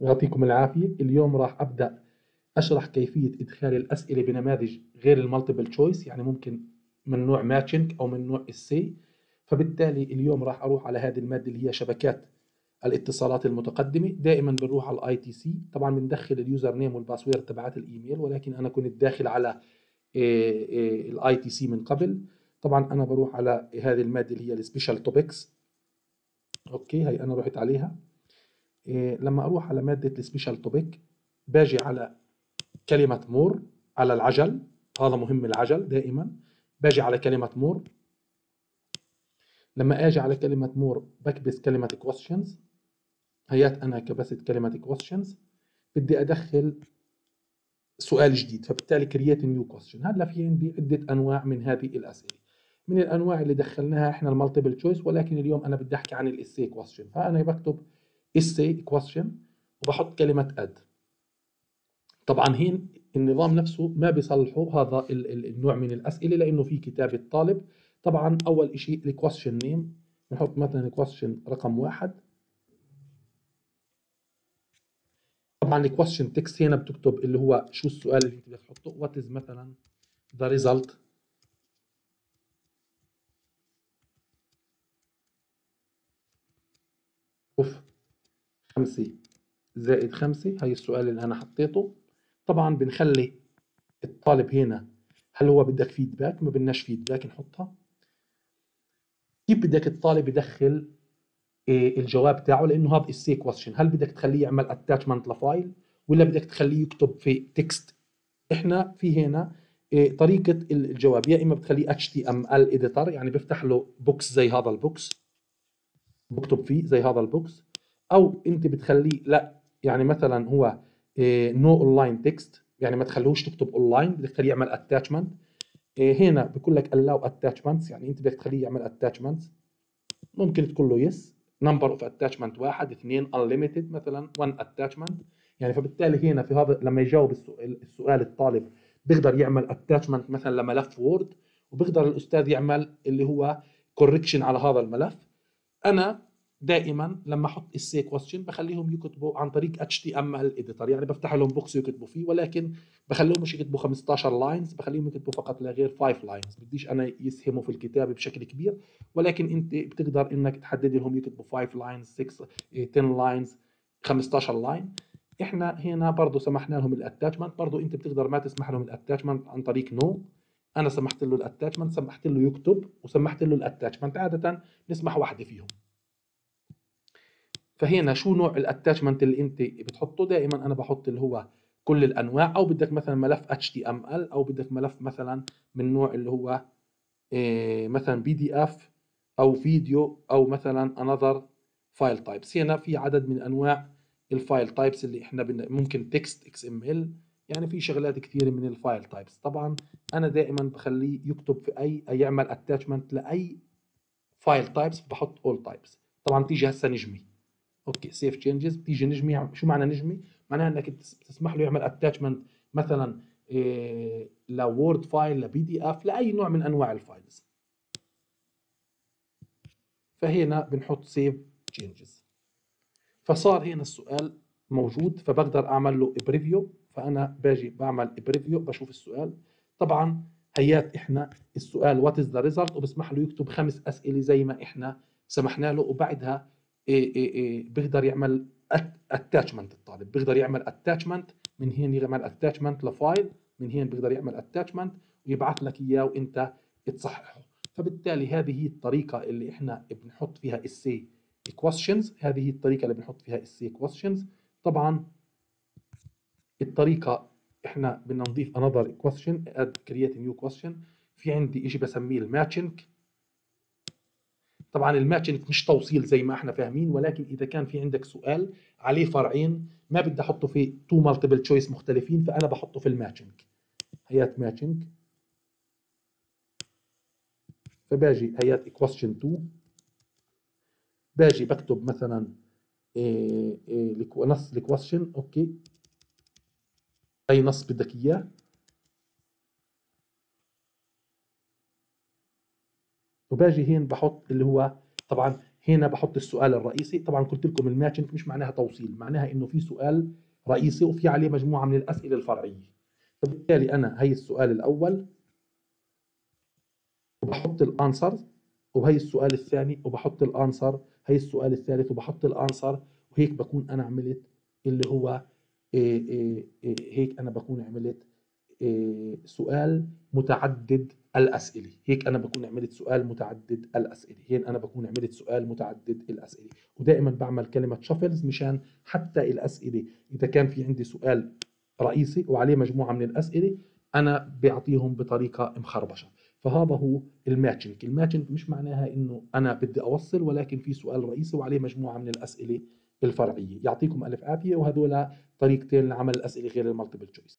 يعطيكم العافية. اليوم راح أبدأ أشرح كيفية إدخال الأسئلة بنماذج غير ال multiple choice يعني ممكن من نوع matching أو من نوع ال essay فبالتالي اليوم راح أروح على هذه المادة اللي هي شبكات الاتصالات المتقدمة. دائما بنروح على ال ITC. طبعا بندخل ال username وال password تبعات الإيميل ولكن أنا كنت داخل على ال ITC من قبل. طبعا أنا بروح على هذه المادة اللي هي ال special topics أوكي هي أنا رحت عليها. إيه لما أروح على مادة ال special topic باجي على كلمة more على العجل هذا مهم العجل دائما باجي على كلمة more. لما آجي على كلمة more بكبس كلمة questions. هيات أنا كبست كلمة questions. بدي أدخل سؤال جديد فبالتالي create new question. هلا في عندي عدة أنواع من هذه الأسئلة. من الأنواع اللي دخلناها إحنا ال multiple choice ولكن اليوم أنا بدي أحكي عن ال essay question فأنا بكتب essay question وبحط كلمة add طبعا هين النظام نفسه ما بيصلحه هذا النوع من الأسئلة لأنه في كتابه طالب طبعا أول شيء ال question name بنحط مثلا ال question رقم واحد. طبعا ال question text هنا بتكتب اللي هو شو السؤال اللي انت بدك تحطه. what is مثلا the result of. خمسة زائد خمسة هي السؤال اللي أنا حطيته. طبعا بنخلي الطالب هنا هل هو بدك feedback ما بدناش feedback نحطها. كيف بدك الطالب يدخل إيه الجواب تاعه؟ لأنه هذا ال essay question هل بدك تخليه يعمل attachment ل file ولا بدك تخليه يكتب في text إحنا في هنا إيه طريقة الجواب. يا إما بتخليه HTML editor يعني بفتح له box زي هذا ال box بكتب فيه زي هذا ال box أو أنت بتخليه لا يعني مثلا هو no online text يعني ما تخلوش تكتب اونلاين بدك تخليه يعمل attachment هنا بقول لك allow attachments يعني أنت بدك تخليه يعمل attachments. ممكن تقول له yes number of attachment واحد اثنين unlimited مثلا one attachment. يعني فبالتالي هنا في هذا لما يجاوب السؤال, الطالب بيقدر يعمل attachment مثلا لملف Word وبيقدر الأستاذ يعمل اللي هو correction على هذا الملف. أنا دائما لما أحط ال essay question بخليهم يكتبوا عن طريق HTML editor. يعني بفتح لهم box يكتبوا فيه ولكن بخليهم مش يكتبوا 15 lines بخليهم يكتبوا فقط لا غير 5 lines بديش أنا يسهموا في الكتابة بشكل كبير ولكن أنت بتقدر إنك تحدد لهم يكتبوا 5 lines 6 10 lines 15 line إحنا هنا برضه سمحنا لهم ال attachment برضه أنت بتقدر ما تسمح لهم ال attachment عن طريق no no. أنا سمحت له ال attachment سمحت له يكتب وسمحت له ال attachment عادة نسمح واحدة فيهم. فهنا شو نوع ال attachment اللي انت بتحطه؟ دائما أنا بحط اللي هو كل الأنواع أو بدك مثلا ملف HTML أو بدك ملف مثلا من نوع اللي هو إيه مثلا PDF أو فيديو أو مثلا another file types هنا في عدد من أنواع ال file types اللي إحنا ممكن text XML يعني في شغلات كثيرة من ال file types طبعا أنا دائما بخليه يكتب في أي يعمل attachment لأي file types بحط all types طبعا تيجي هسه نجمي. okay save changes بتيجي نجمي شو معنى نجمي؟ معناها إنك تسمح له يعمل attachment مثلا ل Word file ل PDF لاي نوع من أنواع ال files فهنا بنحط save changes فصار هنا السؤال موجود فبقدر أعمل له preview فأنا باجي بعمل preview بشوف السؤال. طبعا هيات إحنا السؤال what is the result وبسمح له يكتب خمس أسئلة زي ما إحنا سمحنا له. وبعدها إيه إيه إيه بيقدر يعمل attachment الطالب. بيقدر يعمل attachment من هنا يعمل attachment ل file من هنا بيقدر يعمل attachment ويبعث لك إياه وأنت تصححه. فبالتالي هذه هي الطريقة اللي إحنا بنحط فيها ال essay questions. هذه هي الطريقة اللي بنحط فيها ال essay questions. طبعا الطريقة إحنا بدنا نضيف question add create a new question. في عندي شيء بسميه ال matching. طبعا ال matching مش توصيل زي ما إحنا فاهمين ولكن إذا كان في عندك سؤال عليه فرعين ما بدي أحطه في two multiple choice مختلفين فأنا بحطه في ال matching. هيات matching. فباجي هيات question 2 باجي بكتب مثلا إيه إيه نص ال question okay. أي نص بدك إياه؟ وباجي هين بحط اللي هو طبعا هنا بحط السؤال الرئيسي. طبعا قلت لكم ال matching مش معناها توصيل معناها إنه في سؤال رئيسي وفي عليه مجموعة من الأسئلة الفرعية. فبالتالي أنا هي السؤال الأول وبحط ال answer وهي السؤال الثاني وبحط ال answer هي السؤال الثالث وبحط ال answer وهيك بكون أنا عملت اللي هو إيه إيه إيه هيك أنا بكون عملت سؤال متعدد الأسئلة. هيك أنا بكون عملت سؤال متعدد الأسئلة. هين أنا بكون عملت سؤال متعدد الأسئلة. ودائما بعمل كلمة shuffles مشان حتى الأسئلة إذا كان في عندي سؤال رئيسي وعليه مجموعة من الأسئلة أنا بعطيهم بطريقة مخربشة. فهذا هو ال matching. ال matching مش معناها إنه أنا بدي أوصل ولكن في سؤال رئيسي وعليه مجموعة من الأسئلة الفرعية. يعطيكم ألف عافية وهذول طريقتين لعمل الأسئلة غير المالتيبل تشويس